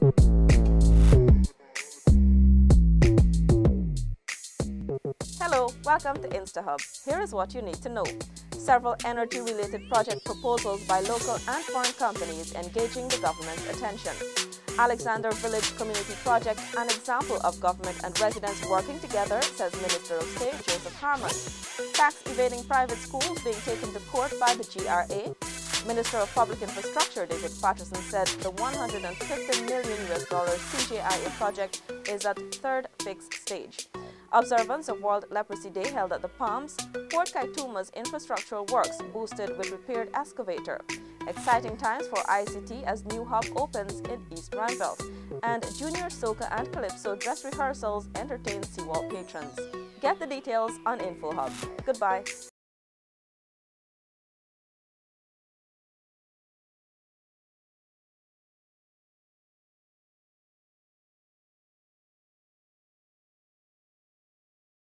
Hello, welcome to InstaHub. Here is what you need to know. Several energy-related project proposals by local and foreign companies engaging the government's attention. Alexander Village Community Project, an example of government and residents working together, says Minister of State Joseph Harmon. Tax evading private schools being taken to court by the GRA. Minister of Public Infrastructure David Patterson said the 150 million US dollars CJIA project is at third fixed stage. Observance of World Leprosy Day held at the Palms, Port Kaituma's infrastructural works boosted with repaired excavator. Exciting times for ICT as new hub opens in East Randolph. And Junior Soca and Calypso dress rehearsals entertain Seawall patrons. Get the details on InfoHub. Goodbye.